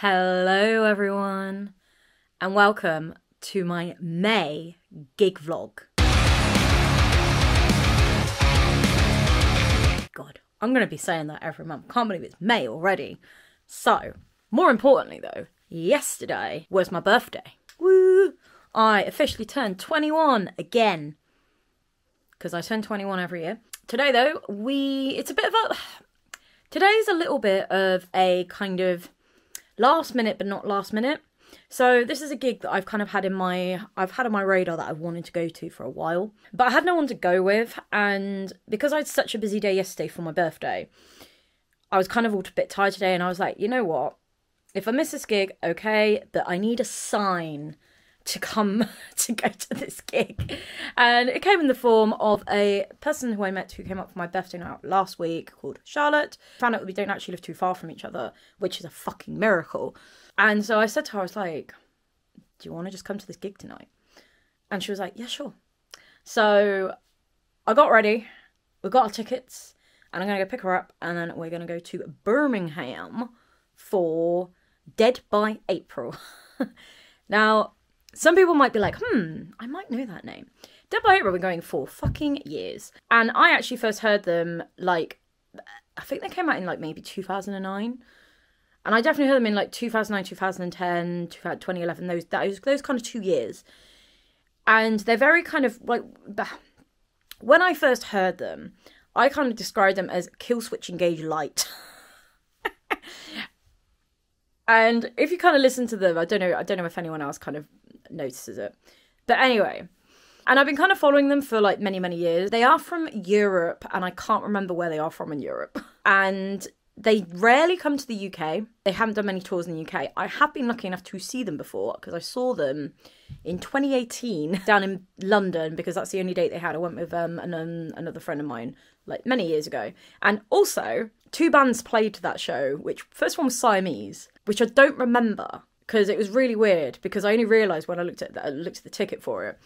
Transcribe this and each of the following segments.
Hello, everyone, and welcome to my May gig vlog. God, I'm going to be saying that every month. Can't believe it's May already. So, more importantly, though, yesterday was my birthday. Woo! I officially turned 21 again because I turn 21 every year. Today, though, we it's a bit of a today's a little bit of a kind of last minute but not last minute. So this is a gig that I've kind of had in my I've had on my radar that I've wanted to go to for a while. But I had no one to go with and because I had such a busy day yesterday for my birthday, I was kind of all a bit tired today and I was like, you know what? If I miss this gig, okay, but I need a sign to come to go to this gig. And it came in the form of a person who I met who came up for my birthday night last week called Charlotte. Found out we don't actually live too far from each other, which is a fucking miracle. And so I said to her, I was like, Do you want to just come to this gig tonight? And she was like, Yeah, sure. So I got ready, we got our tickets, and I'm to go pick her up, and then we're to go to Birmingham for Dead by April. now, some people might be like, hmm, I might know that name. Dead by April been going for fucking years. And I actually first heard them like, I think they came out in like maybe 2009. And I definitely heard them in like 2009, 2010, 2011, those, those, those kind of two years. And they're very kind of like, when I first heard them, I kind of described them as Killswitch Engage light. and if you kind of listen to them, I don't know, I don't know if anyone else kind of notices it. But anyway, and I've been kind of following them for like many, many years. They are from Europe, and I can't remember where they are from in Europe. And they rarely come to the UK. They haven't done many tours in the UK. I have been lucky enough to see them before because I saw them in 2018 down in London because that's the only date they had. I went with um, an, um, another friend of mine like many years ago. And also, two bands played to that show, which first one was Siamese, which I don't remember because it was really weird because I only realised when I looked at the, I looked at the ticket for it,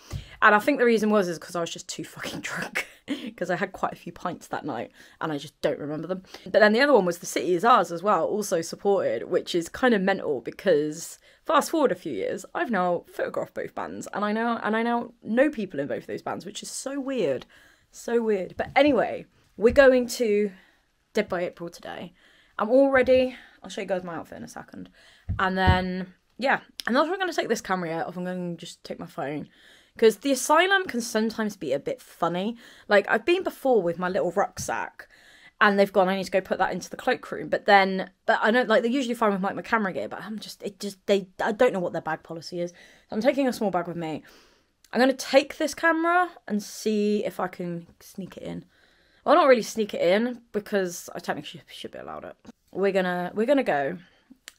and I think the reason was is because I was just too fucking drunk because I had quite a few pints that night and I just don't remember them. But then the other one was the city is ours as well, also supported, which is kind of mental because fast forward a few years, I've now photographed both bands and I know and I now know people in both of those bands, which is so weird, so weird. But anyway, we're going to Dead by April today. I'm all ready. I'll show you guys my outfit in a second. And then, yeah. That's where I'm going to take this camera out of. I'm going to just take my phone. Because the asylum can sometimes be a bit funny. Like, I've been before with my little rucksack. And they've gone, I need to go put that into the cloakroom. But then, but I don't like, they're usually fine with like my camera gear. But I'm just, it just, they, I don't know what their bag policy is. So I'm taking a small bag with me. I'm going to take this camera and see if I can sneak it in. Well, not really sneak it in because I technically should be allowed it. We're gonna we're gonna go.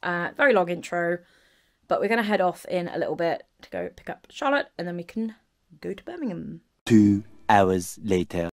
Uh, very long intro, but we're gonna head off in a little bit to go pick up Charlotte, and then we can go to Birmingham. Two hours later.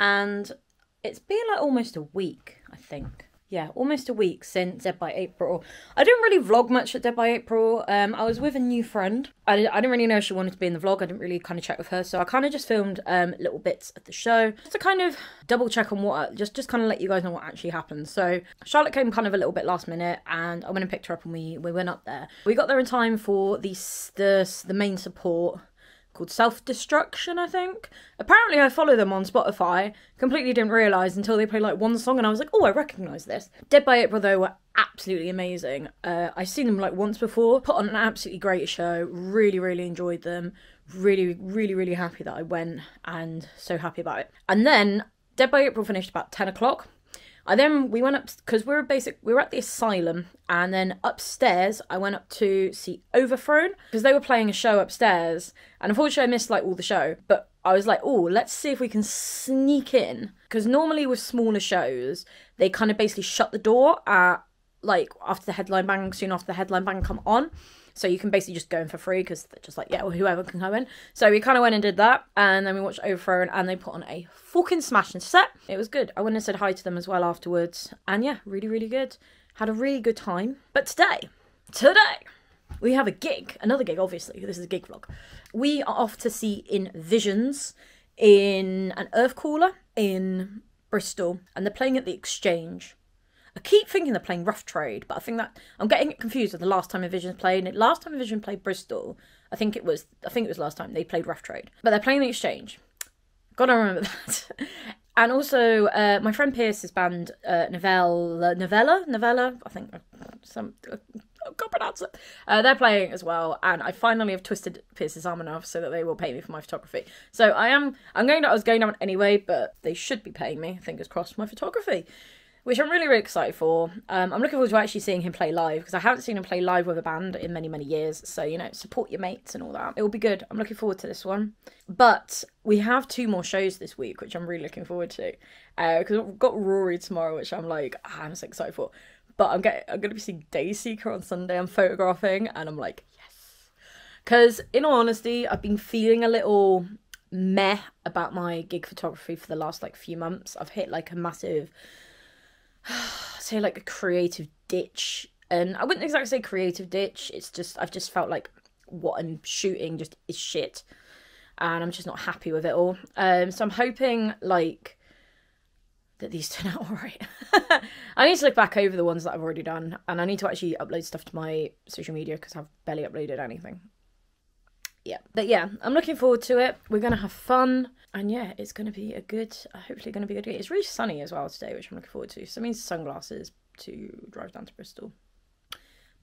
And it's been like almost a week, I think. Yeah, almost a week since Dead by April. I didn't really vlog much at Dead by April. Um, I was with a new friend. I, I didn't really know she wanted to be in the vlog. I didn't really kind of check with her, so I kind of just filmed um little bits of the show just to kind of double check on what just just kind of let you guys know what actually happened. So Charlotte came kind of a little bit last minute, and I went and picked her up, and we we went up there. We got there in time for the the the main support called Self Deception, I think. Apparently, I follow them on Spotify. Completely didn't realise until they played like one song, and I was like, oh, I recognise this. Dead by April, though, were absolutely amazing. Uh, I've seen them like once before, put on an absolutely great show. Really, really enjoyed them. Really, really, really happy that I went, and so happy about it. And then Dead by April finished about 10 o'clock. I then we went up because we were basic. We were at the asylum, and then upstairs I went up to see Overthrone because they were playing a show upstairs, and unfortunately I missed like all the show. But I was like, oh, let's see if we can sneak in because normally with smaller shows they kind of basically shut the door at like after the headline bang, soon after the headline bang come on. So you can basically just go in for free because they're just like, yeah, well, whoever can come in. So we kind of went and did that. And then we watched Overthrone and they put on a fucking smashing set. It was good. I went and said hi to them as well afterwards. And yeah, really, really good. Had a really good time. But today, today, we have a gig. Another gig, obviously. This is a gig vlog. We are off to see Invisions in an Earthcaller in Bristol. And they're playing at the Exchange. I keep thinking they're playing Rough Trade, but I think that I'm getting it confused with the last time Visions played. And last time Vision played Bristol, I think it was I think it was last time they played Rough Trade, but they're playing the Exchange. Gotta remember that. and also, uh, my friend Pierce's band, uh, Novella, Novella, Novella. I think uh, some. Uh, I can't pronounce it. Uh, they're playing as well, and I finally have twisted Pierce's arm enough so that they will pay me for my photography. So I am. I'm going. To, I was going down anyway, but they should be paying me. Fingers crossed. My photography which I'm really, really excited for. Um, I'm looking forward to actually seeing him play live because I haven't seen him play live with a band in many, many years. So, you know, support your mates and all that. It will be good. I'm looking forward to this one. But we have two more shows this week, which I'm really looking forward to. Because uh, we've got Rory tomorrow, which I'm like, ah, I'm so excited for. But I'm, getting, I'm going to be seeing Dayseeker on Sunday. I'm photographing and I'm like, yes. Because, in all honesty, I've been feeling a little meh about my gig photography for the last like few months. I've hit like a massive say like a creative ditch and I wouldn't exactly say creative ditch. It's just I've just felt like what I'm shooting just is shit, and I'm just not happy with it all. Um, so I'm hoping like that these turn out alright. I need to look back over the ones that I've already done, and I need to actually upload stuff to my social media because I've barely uploaded anything. Yeah, but yeah, I'm looking forward to it. We're gonna have fun and yeah, it's going to be a good, hopefully going to be a good. It's really sunny as well today, which I'm looking forward to. So it means sunglasses to drive down to Bristol.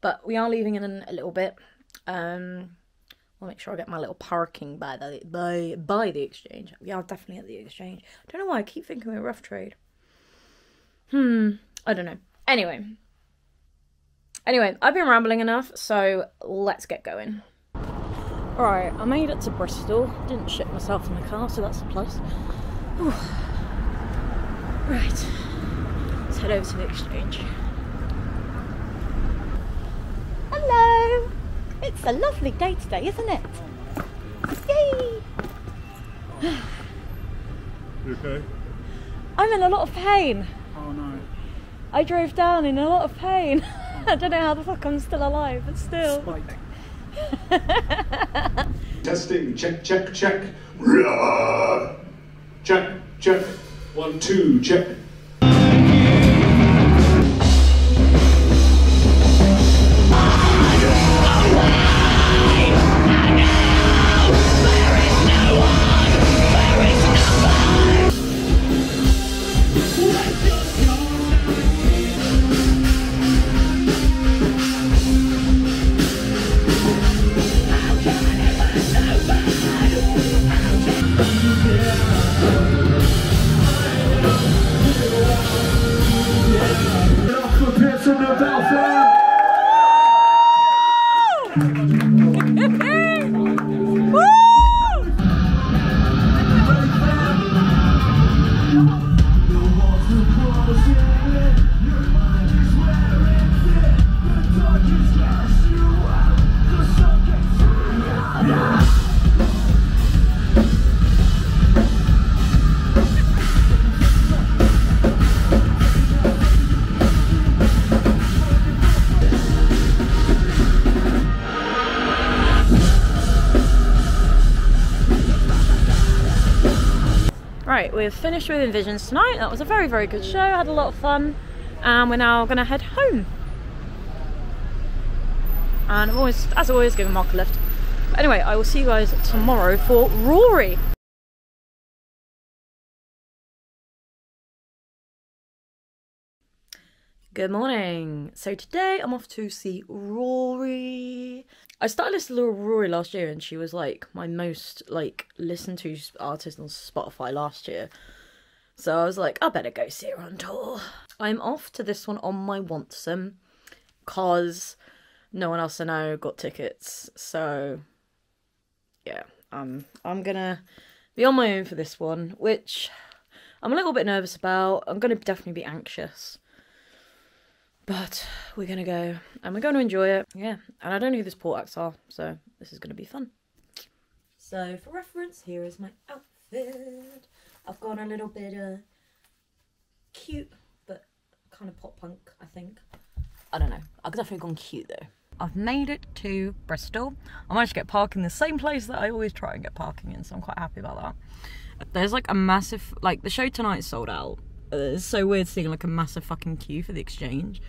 But we are leaving in a little bit. Um, I'll make sure I get my little parking by the by by the exchange. We are definitely at the exchange. I don't know why I keep thinking we're rough trade. Hmm, I don't know. Anyway, anyway, I've been rambling enough, so let's get going. Right, I made it to Bristol. Didn't shit myself in the car, so that's a plus. Whew. Right, let's head over to the exchange. Hello! It's a lovely day today, isn't it? Yay! You okay? I'm in a lot of pain. Oh no. I drove down in a lot of pain. I don't know how the fuck I'm still alive, but still. Spike. Testing, check, check, check. Check, check. One, two, check. We're finished with Invisions tonight. That was a very, very good show. Had a lot of fun. And we're now going to head home. And I'm always, as always, giving Mark a lift. But anyway, I will see you guys tomorrow for Rory. Good morning. So today I'm off to see Rory. I started listening to Rory last year and she was like my most like listened to artist on Spotify last year. So I was like, I better go see her on tour. I'm off to this one on my wantsome because no one else I know got tickets. So yeah, I'm I'm gonna be on my own for this one, which I'm a little bit nervous about. I'm gonna definitely be anxious. But we're gonna go and we're gonna enjoy it. Yeah. And I don't know who this port acts are, so this is gonna be fun. So for reference, here is my outfit. I've gone a little bit uh cute, but kind of pop punk, I think. I don't know. I've definitely gone cute though. I've made it to Bristol. I managed to get parking in the same place that I always try and get parking in, so I'm quite happy about that. There's like a massive, like the show tonight sold out. It's so weird seeing like a massive fucking queue for the exchange.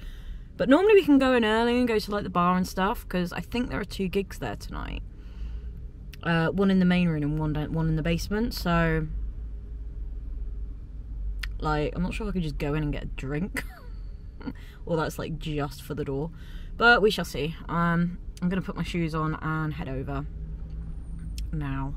But normally we can go in early and go to like the bar and stuff because I think there are two gigs there tonight. Uh, one in the main room and one one in the basement. So, like, I'm not sure if I could just go in and get a drink, or that's like just for the door. But we shall see. Um, I'm gonna put my shoes on and head over now.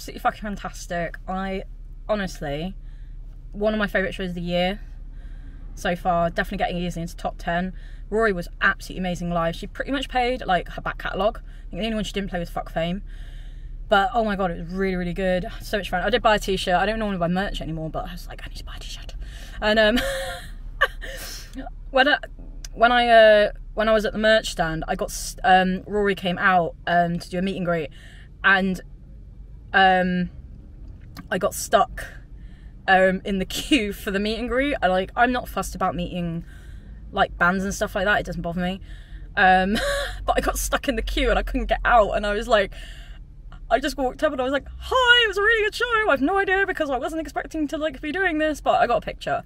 Absolutely fucking fantastic. I honestly, one of my favourite shows of the year so far. Definitely getting easily into top 10. Rory was absolutely amazing live. She pretty much played like her back catalogue. I think the only one she didn't play was Fuck Fame. But oh my god, it was really, really good. So much fun. I did buy a t shirt. I don't normally buy merch anymore, but I was like, I need to buy a t shirt. And um, when I, when I uh, when I was at the merch stand, I got um, Rory came out um, to do a meet and greet, and um, I got stuck um, in the queue for the meet and greet. I like I'm not fussed about meeting like bands and stuff like that. It doesn't bother me. Um, but I got stuck in the queue and I couldn't get out, and I was like. I just walked up and I was like, "Hi, it was a really good show." I've no idea because I wasn't expecting to like be doing this, but I got a picture.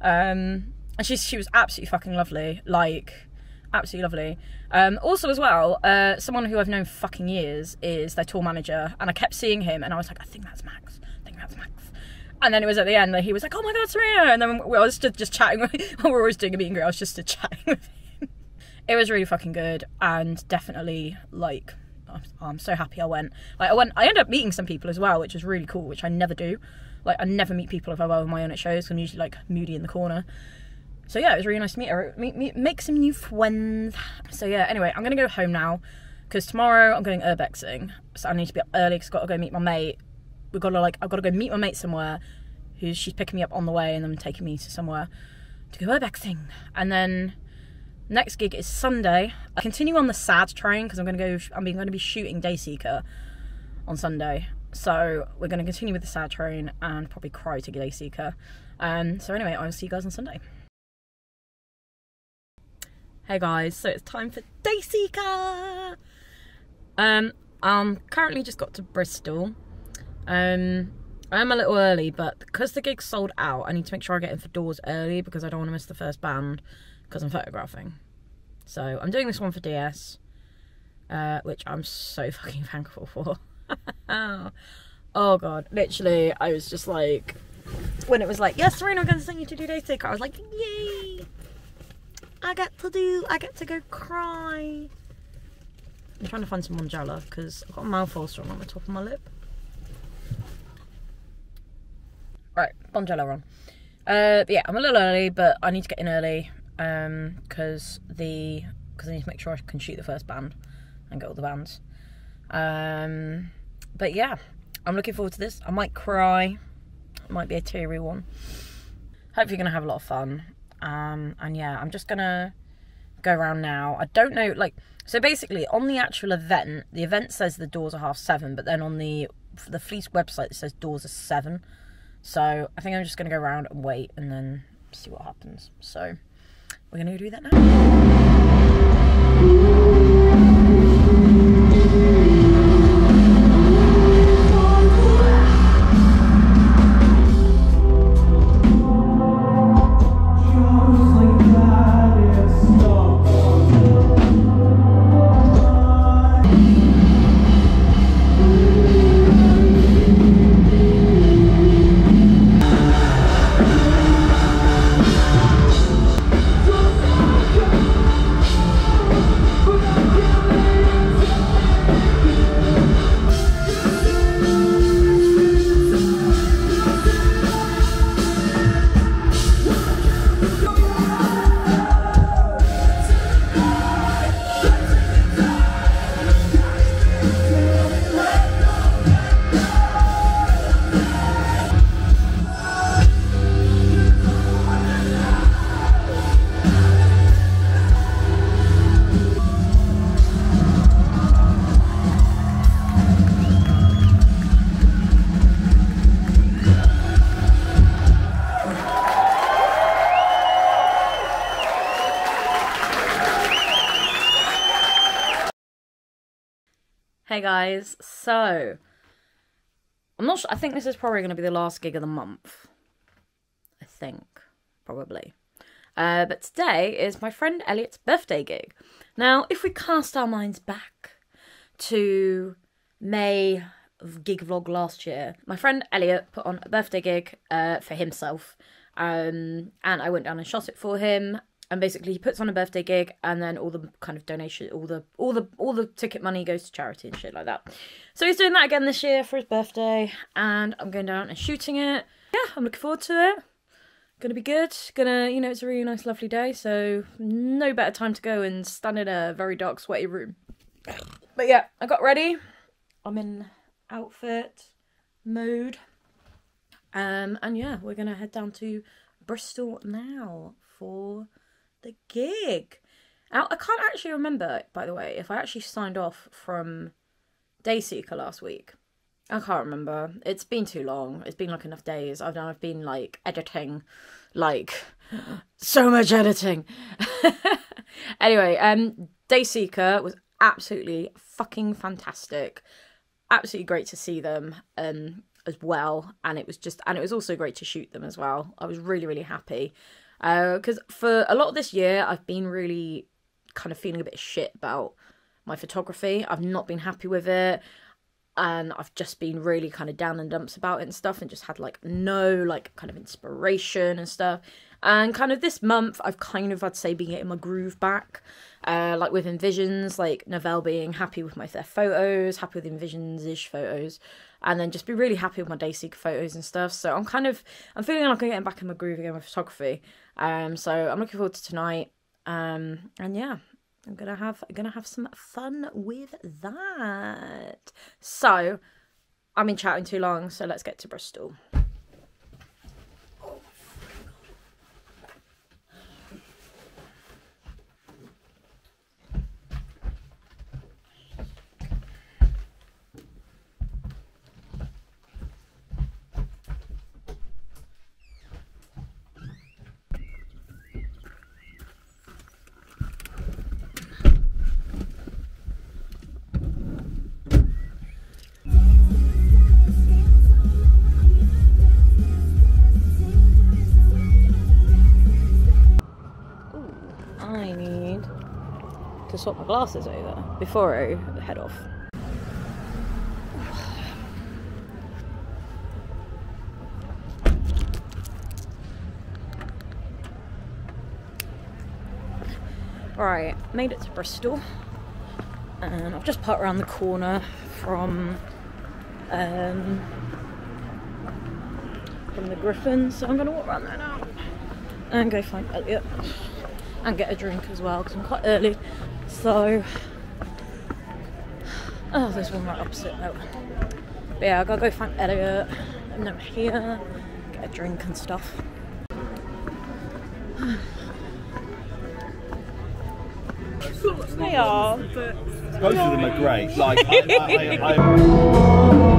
Um, and she she was absolutely fucking lovely, like absolutely lovely. Um, also as well, uh, someone who I've known fucking years is their tour manager, and I kept seeing him, and I was like, "I think that's Max. I think that's Max." And then it was at the end that he was like, "Oh my god, Serena!" And then we- I was just, just chatting. We were always doing a meet and greet. I was just chatting with him. It was really fucking good, and definitely like I'm, so happy I went. Like I went, I ended up meeting some people as well, which was really cool, which I never do. Like I never meet people if I'm on my own at shows. I'm usually like moody in the corner. So yeah, it was really nice to meet her, meet, meet, make some new friends. So yeah, anyway, I'm gonna go home now because tomorrow I'm going urbexing, so I need to be up early because I've got to go meet my mate. We've got to like, I've got to go meet my mate somewhere. Who's she's picking me up on the way and then taking me to somewhere to go urbexing, and then next gig is Sunday. I continue on the sad train because I'm gonna go. I'm going to be shooting Dayseeker on Sunday. So we're going to continue with the sad train and probably cry to get Dayseeker. Um, so anyway, I'll see you guys on Sunday. Hey guys, so it's time for Dayseeker. Um, I'm currently just got to Bristol. Um, I am a little early, but because the gig's sold out, I need to make sure I get in for doors early because I don't want to miss the first band because I'm photographing. So I'm doing this one for DS, uh, which I'm so fucking thankful for. oh god, literally, I was just like, when it was like, yes, Serena, I'm going to send you to do Dayseeker, I was like, yay! I get to do, I get to go cry. I'm trying to find some Bonjela because I've got a mouthful strong on the top of my lip. Right, Bonjela on. Uh, yeah, I'm a little early, but I need to get in early um, because the because I need to make sure I can shoot the first band and get all the bands. Um, but yeah, I'm looking forward to this. I might cry. It might be a teary one. Hopefully, you're gonna have a lot of fun. Um, and yeah, I'm just gonna go around now. I don't know, like, so basically on the actual event, the event says the doors are half seven, but then on the the Fleece website it says doors are seven. So I think I'm just gonna go around and wait and then see what happens. So we're gonna go do that now. Hey guys, so I'm not sure. I think this is probably going to be the last gig of the month. I think, probably. Uh, but today is my friend Elliot's birthday gig. Now, if we cast our minds back to May gig vlog last year, my friend Elliot put on a birthday gig uh, for himself, um, and I went down and shot it for him. And basically, he puts on a birthday gig, and then all the kind of donation, all the all the all the ticket money goes to charity and shit like that. So he's doing that again this year for his birthday, and I'm going down and shooting it. Yeah, I'm looking forward to it. Gonna be good. Gonna, you know, it's a really nice, lovely day, so no better time to go and stand in a very dark, sweaty room. But yeah, I got ready. I'm in outfit mode. Um, and yeah, we're gonna head down to Bristol now for the gig. I can't actually remember, by the way, if I actually signed off from Dayseeker last week. I can't remember. It's been too long. It's been like enough days. I've done. I've been like editing, like so much editing. anyway, um, Dayseeker was absolutely fucking fantastic. Absolutely great to see them um as well, and it was just and it was also great to shoot them as well. I was really really happy because for a lot of this year I've been really kind of feeling a bit shit about my photography. I've not been happy with it and I've just been really kind of down and dumps about it and stuff and just had like no like kind of inspiration and stuff. And kind of this month I've kind of I'd say been getting my groove back. Uh like with Invisions, like Novell being happy with my their photos, happy with Invisions ish photos, and then just be really happy with my Dayseeker photos and stuff. So I'm kind of I'm feeling like I'm getting back in my groove again with photography. Um so I'm looking forward to tonight. Um and yeah, I'm gonna have I'm gonna have some fun with that. So I've been chatting too long, so let's get to Bristol. Swap my glasses over before I head off. Right, made it to Bristol, and I've just parked around the corner from um, from the Griffin, so I'm gonna walk around there now and go find Elliot and get a drink as well because I'm quite early. So, oh, there's one right opposite now. But yeah, I gotta go find Elliot, and I'm here, get a drink and stuff. They are. Both of them are great. Like, I, I, I,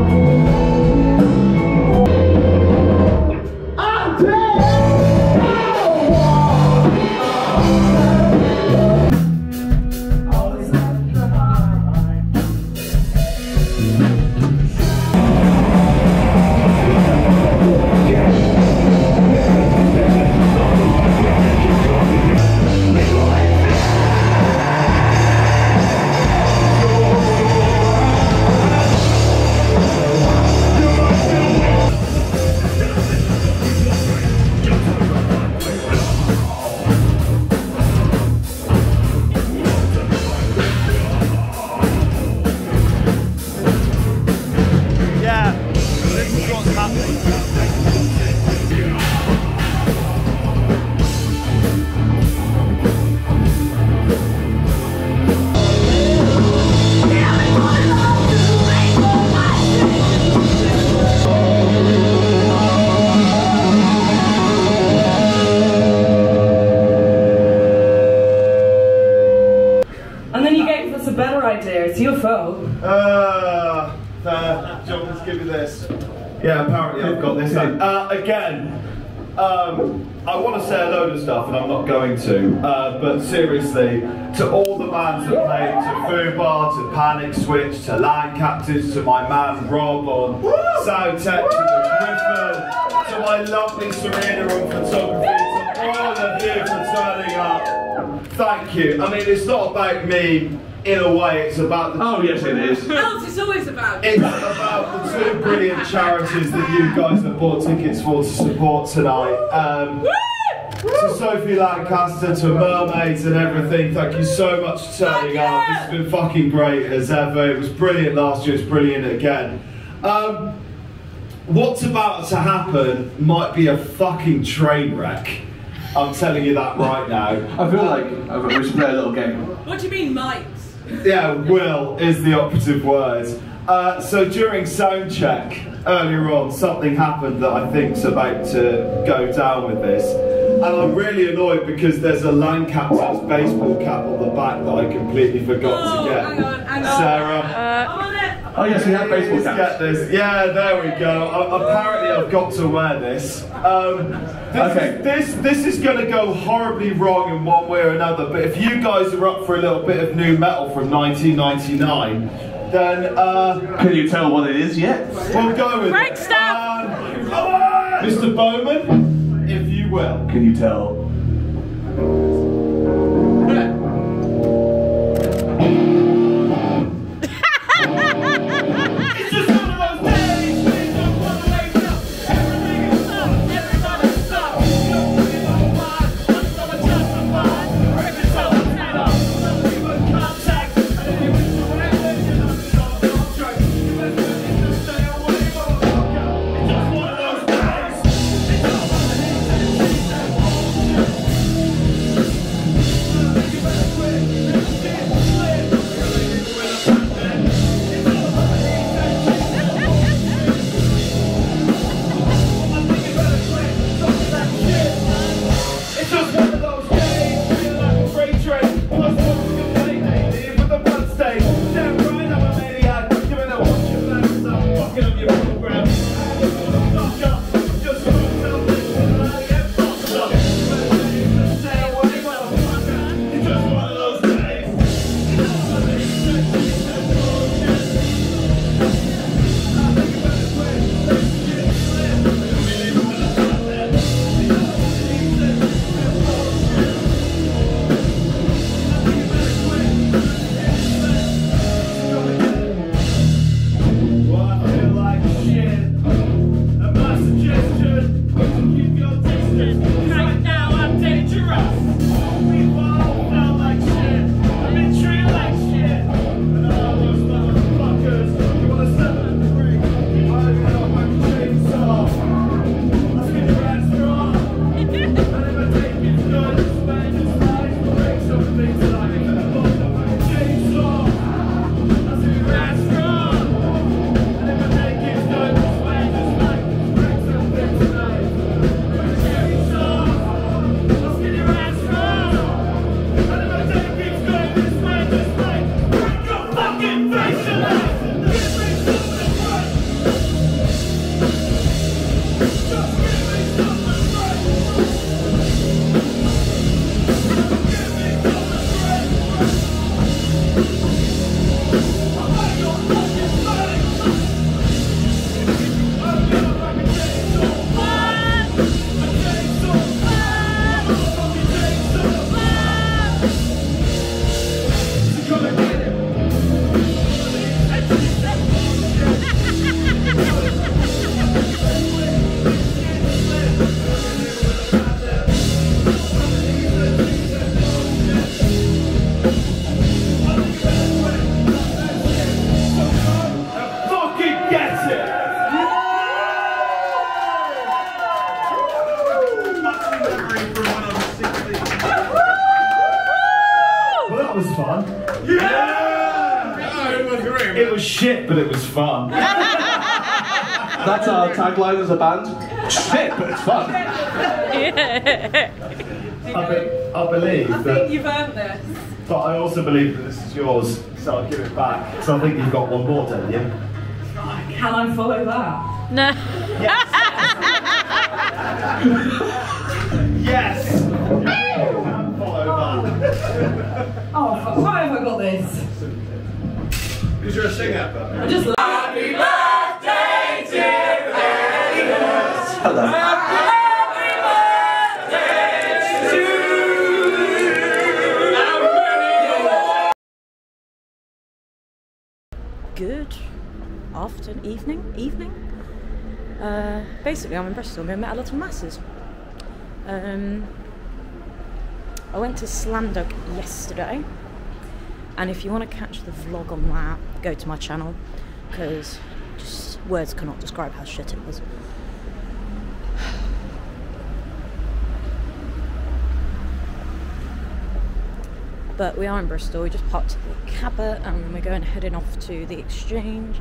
apparently I've got this. in. Uh, again, um, I want to say a load of stuff, and I'm not going to. Uh, but seriously, to all the bands that played, to Fubar, to Panic Switch, to Line Captives, to my man Rob on Soundtech, to the Griffin, to my lovely Serena on photography, to all of you for turning up. Thank you. I mean, it's not about me in a way, it's about the Oh, yes, it is. Else it's always about it's about the two brilliant charities that you guys have bought tickets for to support tonight. Um, to Sophie Lancaster, to Mermaids and everything, thank you so much for turning up. This has been fucking great as ever. It was brilliant last year, it's brilliant again. Um, what's about to happen might be a fucking train wreck. I'm telling you that right now. I feel like uh, we should play a little game. What do you mean, might? Yeah, will is the operative word. Uh, so during sound check earlier on, something happened that I think's about to go down with this. And I'm really annoyed because there's a Lancaster's baseball cap on the back that I completely forgot Oh, to get. hang on, hang on. Sarah. I'm on it. Oh, yes, we have baseball caps. get this. Yeah, there we go. Uh, apparently, I've got to wear this. Um, this, Okay. is, this this is going to go horribly wrong in one way or another. But if you guys are up for a little bit of nu metal from 1999, then uh, Can you tell what it is yet? we'll go with Break it. stuff. Um, come on, Mr. Bowman, if you will. Can you tell? Fun. That's our tagline as a band. Shit, but it's fun. I, be- I believe I think you've earned this. but I also believe that this is yours, so I'll give it back. So I think you've got one more, don't you? Can I follow that? No. Yes! Follow that. Oh, oh fuck. Why have I got this? Because you're a singer. I just Good afternoon, evening, evening. Uh, basically, I'm in Bristol. We met a lot of masses. Um, I went to Slam Dunk yesterday, and if you want to catch the vlog on that, go to my channel because just words cannot describe how shit it was. But we are in Bristol. We just parked at the Cabot, um, and we're going heading off to the Exchange.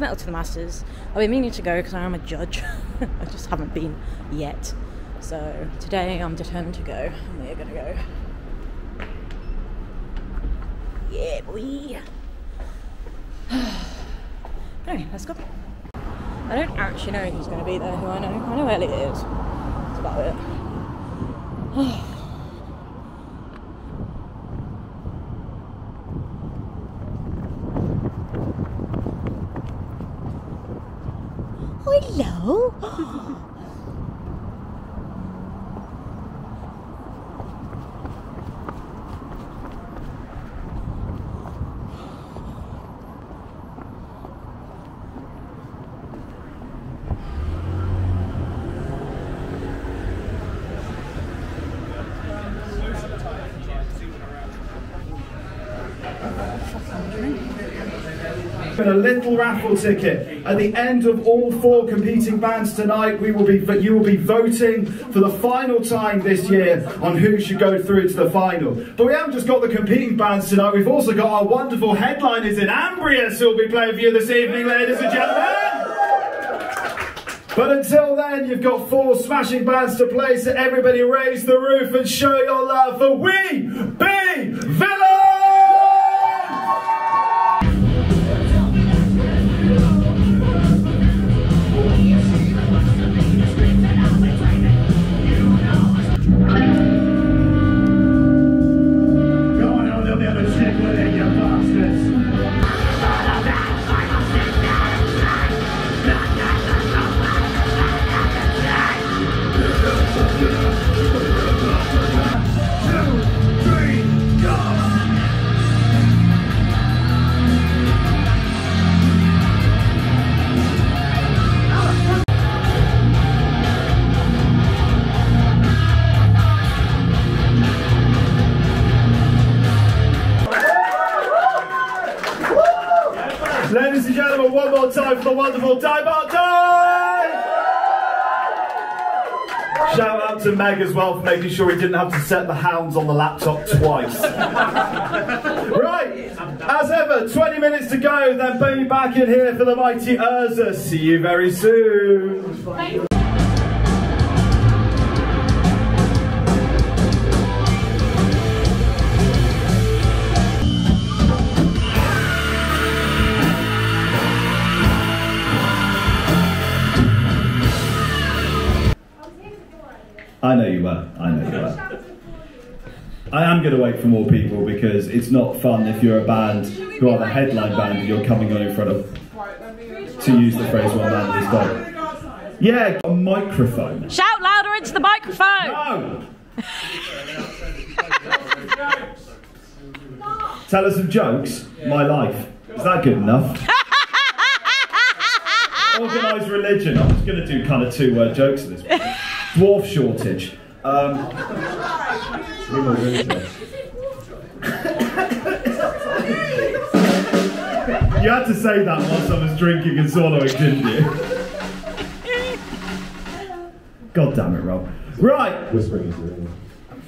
Metal to the Masses. I've been meaning to go because I am a judge. I just haven't been yet. So today I'm determined to go, and we're gonna go. Yeah, boy. anyway, let's go. I don't actually know who's going to be there. Who I know? I know Elliot is. That's about it. Oh. Hello. A little raffle ticket. At the end of all four competing bands tonight, we will be you will be voting for the final time this year on who should go through to the final. But we haven't just got the competing bands tonight, we've also got our wonderful headliners in Ambrius who'll be playing for you this evening, ladies and gentlemen. But until then, you've got four smashing bands to play, so everybody raise the roof and show your love for We Be Villains! Shout out to Meg as well for making sure he didn't have to set the hounds on the laptop twice. right, as ever, 20 minutes to go, then be back in here for the mighty Urza. See you very soon. I know you were. I know you were. I am going to wait for more people because it's not fun if you're a band who are the headline band and you're coming on in front of, to use the phrase one man is dog. Yeah, a microphone. Shout louder into the microphone. No! Tell us some jokes. My life. Is that good enough? Organised religion. I'm just going to do kind of two word jokes at this point. Dwarf shortage. Um, Rimmel Rouge. you had to say that whilst I was drinking and swallowing, didn't you? God damn it, Rob. Right. Whispering into the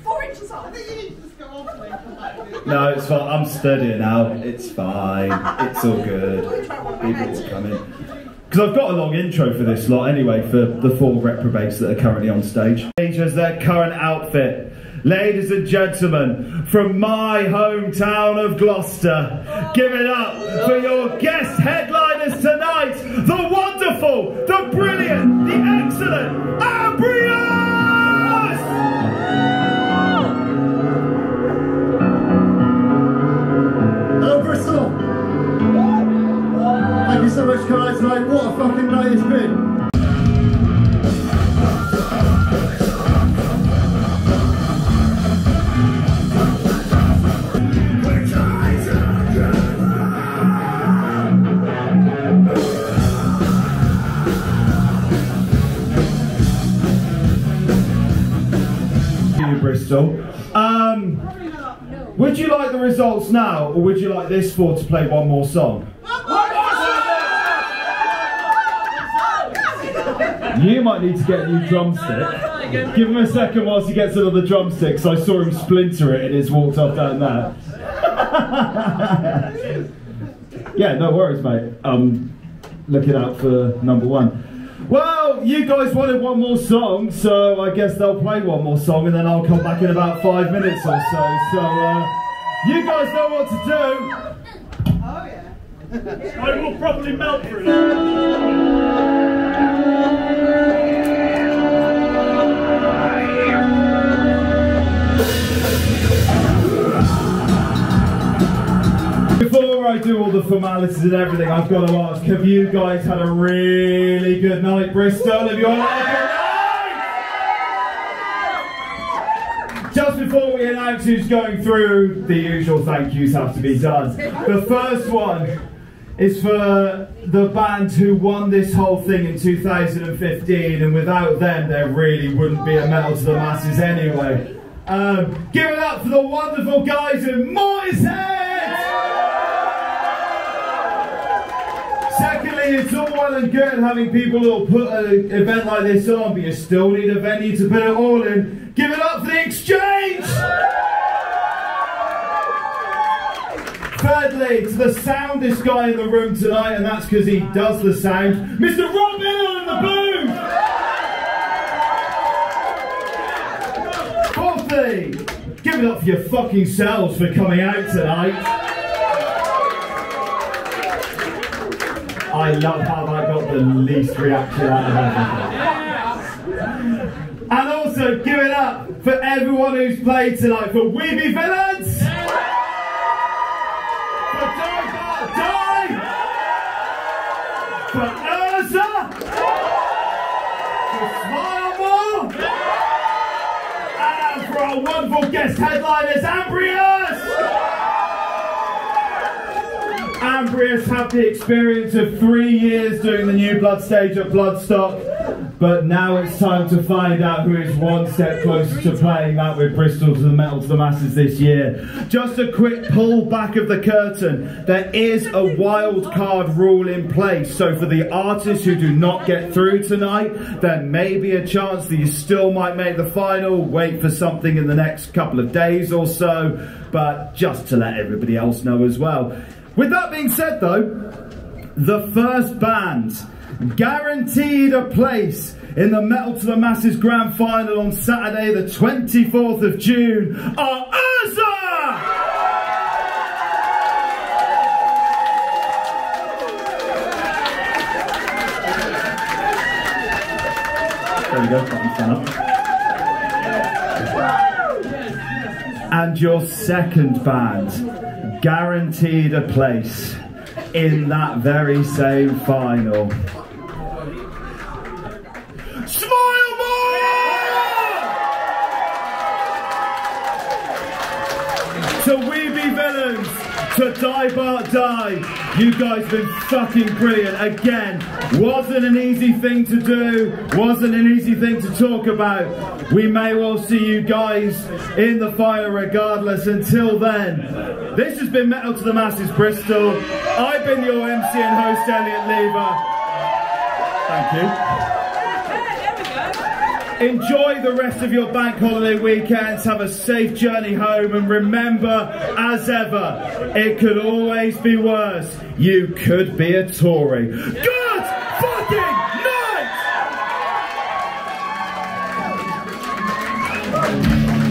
Four inches off. I think you need to just go off like No, it's fine. I'm studying now. It's fine. It's all good. People will come in. Because I've got a long intro for this lot anyway, for the four reprobates that are currently on stage. As their current outfit. Ladies and gentlemen, from my hometown of Gloucester, give it up for your guest headliners tonight, the wonderful, the brilliant, the excellent you so much for coming out tonight. What a fucking night it's been. you, Bristol. Um, would you like the results now, or would you like this four to play one more song? You might need to get a new drumstick. Give him a second whilst he gets another drumstick, 'cause I saw him splinter it and he's walked off down there. yeah, no worries, mate. Um, looking out for number one. Well, you guys wanted one more song, so I guess they'll play one more song and then I'll come back in about five minutes or so. So, uh, you guys know what to do. Oh, yeah. I will probably melt through I do all the formalities and everything, I've got to ask, have you guys had a really good night, Bristol? Have you all had a good night? Just before we announce who's going through, the usual thank yous have to be done. The first one is for the band who won this whole thing in 2015, and without them, there really wouldn't be a Metal to the Masses anyway. Um, give it up for the wonderful guys in Moisehead! Secondly, it's all well and good having people who'll put an event like this on, but you still need a venue to put it all in. Give it up for the exchange! Thirdly, to the soundest guy in the room tonight, and that's because he does the sound, Mr. Rob Hill in the booth! Fourthly, give it up for your fucking selves for coming out tonight. I love how I got the least reaction out of everything. And also give it up for everyone who's played tonight for We Be Villains! For! For! For And for our wonderful guest headliners, Ambrius! Ambrius have the experience of three years doing the new blood stage at Bloodstock, but now it's time to find out who is one step closer to playing that with Bristol to the Metal to the Masses this year. Just a quick pull back of the curtain. There is a wild card rule in place, so for the artists who do not get through tonight, there may be a chance that you still might make the final. Wait for something in the next couple of days or so, but just to let everybody else know as well. With that being said, though, the first band guaranteed a place in the Metal to the Masses Grand Final on Saturday, the 24th of June, are! There we go. And your second band guaranteed a place in that very same final. Smile more! To We Be Villains, to Die Bart Die, you guys have been fucking brilliant. Again, wasn't an easy thing to do, wasn't an easy thing to talk about. We may well see you guys in the fire regardless. Until then, this has been Metal to the Masses Bristol. I've been your MC and host, Elliot Lever. Thank you. Enjoy the rest of your bank holiday weekends. Have a safe journey home. And remember, as ever, it could always be worse. You could be a Tory. Good fucking